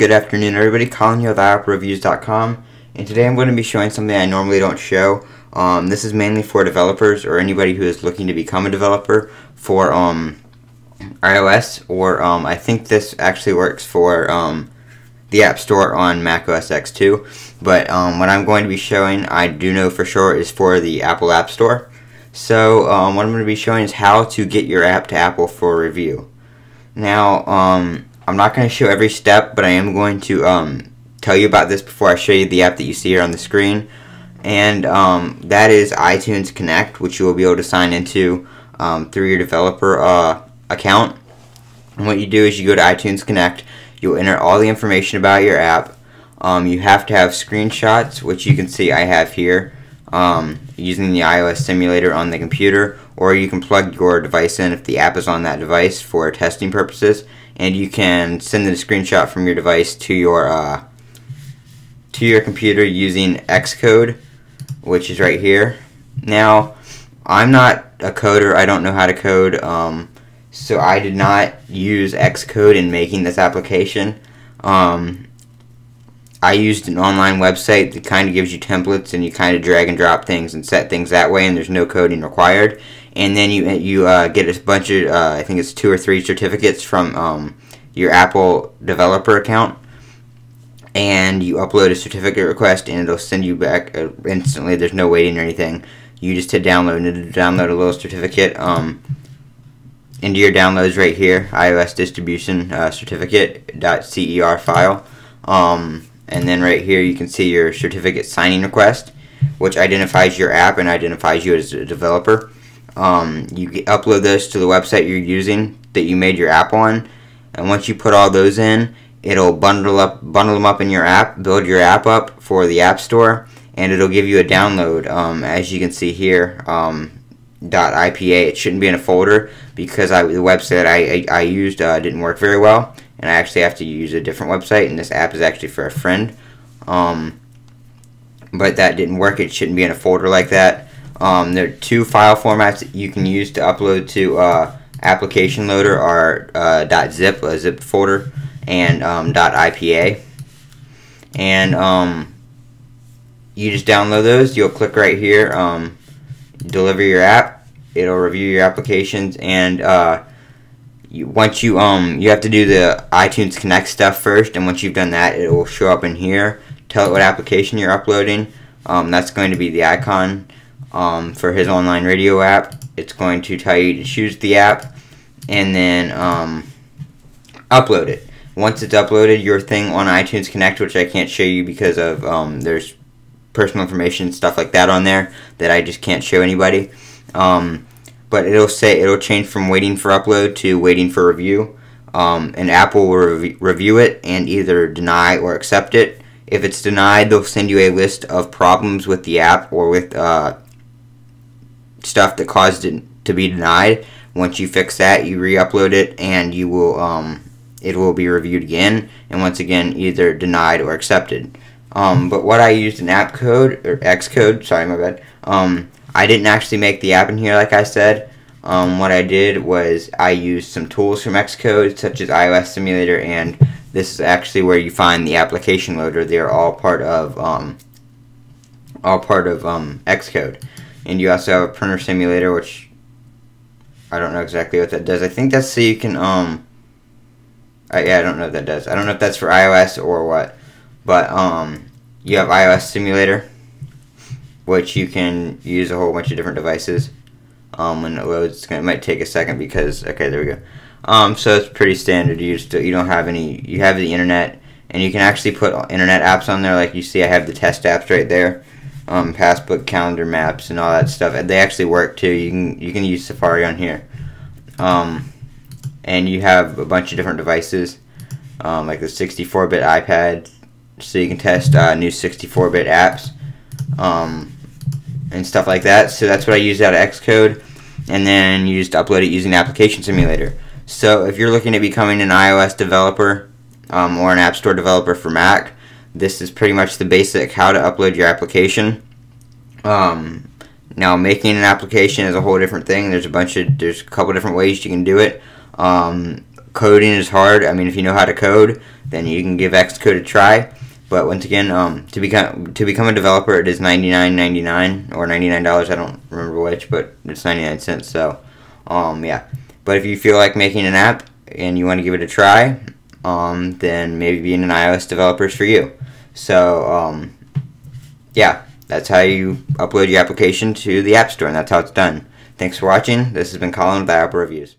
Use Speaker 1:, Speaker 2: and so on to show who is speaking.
Speaker 1: Good afternoon, everybody. Colin here with iOperaReviews.com, and today I'm going to be showing something I normally don't show. Um, this is mainly for developers or anybody who is looking to become a developer for um, iOS, or um, I think this actually works for um, the App Store on Mac OS X too. But um, what I'm going to be showing, I do know for sure, is for the Apple App Store. So um, what I'm going to be showing is how to get your app to Apple for review. Now, I'm not going to show every step, but I am going to um, tell you about this before I show you the app that you see here on the screen. And um, that is iTunes Connect, which you will be able to sign into um, through your developer uh, account. And what you do is you go to iTunes Connect, you'll enter all the information about your app. Um, you have to have screenshots, which you can see I have here, um, using the iOS simulator on the computer, or you can plug your device in if the app is on that device for testing purposes and you can send the screenshot from your device to your uh, to your computer using Xcode, which is right here. Now, I'm not a coder. I don't know how to code, um, so I did not use Xcode in making this application. Um, I used an online website that kind of gives you templates and you kind of drag and drop things and set things that way, and there's no coding required and then you you uh, get a bunch of uh, I think it's two or three certificates from um, your Apple developer account, and you upload a certificate request, and it'll send you back uh, instantly. There's no waiting or anything. You just hit download and it'll download a little certificate um, into your downloads right here, iOS distribution uh, certificate.cer file. Um, and then right here you can see your certificate signing request, which identifies your app and identifies you as a developer. Um, you upload those to the website you're using that you made your app on, and once you put all those in, it'll bundle up bundle them up in your app, build your app up for the App Store, and it'll give you a download. Um, as you can see here, um, .ipa. It shouldn't be in a folder because I, the website I, I, I used uh, didn't work very well, and I actually have to use a different website. And this app is actually for a friend. Um, but that didn't work. It shouldn't be in a folder like that. Um, there are two file formats that you can use to upload to uh, application loader are uh, .zip, a zip folder, and um, .ipa. And um, you just download those. You'll click right here, um, deliver your app. It'll review your applications, and uh, you, once you um you have to do the iTunes Connect stuff first, and once you've done that, it will show up in here. Tell it what application you're uploading. Um, that's going to be the icon um, for his online radio app. It's going to tell you to choose the app and then um, upload it. Once it's uploaded, your thing on iTunes Connect, which I can't show you because of um, there's personal information stuff like that on there that I just can't show anybody. Um, but it'll say it'll change from waiting for upload to waiting for review. Um, and Apple will re review it and either deny or accept it. If it's denied, they'll send you a list of problems with the app or with uh, stuff that caused it to be denied. Once you fix that, you re-upload it, and you will um, it will be reviewed again, and once again either denied or accepted. Um, but what I used in app code or Xcode, sorry, my bad. Um, I didn't actually make the app in here, like I said. Um, what I did was I used some tools from Xcode, such as iOS Simulator, and this is actually where you find the application loader. They are all part of um, all part of um, Xcode and you also have a printer simulator, which I don't know exactly what that does. I think that's so you can um. I, yeah, I don't know what that does. I don't know if that's for iOS or what, but um, you have iOS simulator, which you can use a whole bunch of different devices. Um, when it loads, it's gonna, it might take a second because okay, there we go. Um, so it's pretty standard. You just you don't have any. You have the internet, and you can actually put internet apps on there. Like you see, I have the test apps right there um, passbook calendar maps and all that stuff. And they actually work too. You can you can use Safari on here, um, and you have a bunch of different devices, um, like the 64-bit iPad, so you can test uh, new 64-bit apps um, and stuff like that. So that's what I use out of Xcode, and then you just upload it using Application Simulator. So if you're looking at becoming an iOS developer um, or an App Store developer for Mac this is pretty much the basic how to upload your application. Um, now making an application is a whole different thing. There's a bunch of there's a couple different ways you can do it. Um, coding is hard. I mean, if you know how to code, then you can give Xcode a try. But once again, um, to become to become a developer, it is ninety nine ninety nine or ninety nine dollars. I don't remember which, but it's ninety nine cents. So, um, yeah. But if you feel like making an app and you want to give it a try, um, then maybe being an iOS developer is for you. So, um, yeah, that's how you upload your application to the App Store, and that's how it's done. Thanks for watching. This has been Colin with Apple Reviews.